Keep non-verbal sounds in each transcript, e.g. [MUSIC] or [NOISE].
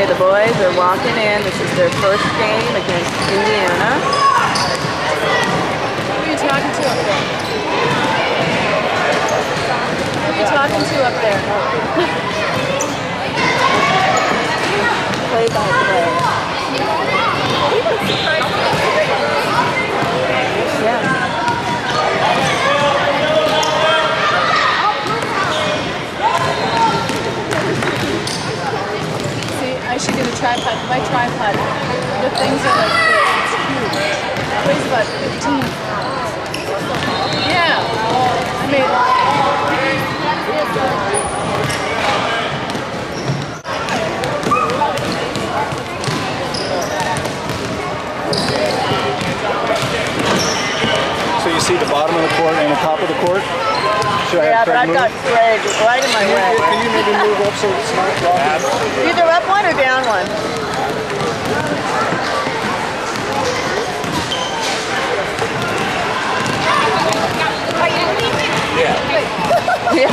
Okay, the boys are walking in. This is their first game against Indiana. Who are you talking to up there? Who are you talking to up there? Play by play. [LAUGHS] Yeah. See, I should get a tripod. My tripod, the things are like. It's huge. It weighs about 15 pounds. Yeah. I mean, see the bottom of the court and the top of the court? Should I Yeah, have but I've move? got Craig right in my Can way. you, can you maybe move up so it's not rocking? Either up one or down one. Yeah. [LAUGHS] yeah.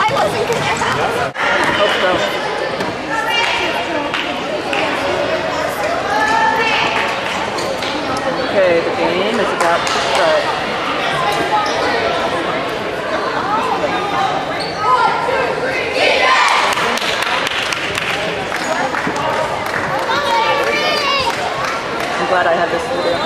I wasn't gonna Hope so. Okay, the game is about to start. I'm glad I have this video.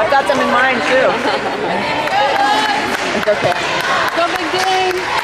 I've got them in mind too. [LAUGHS] it's okay. go big game.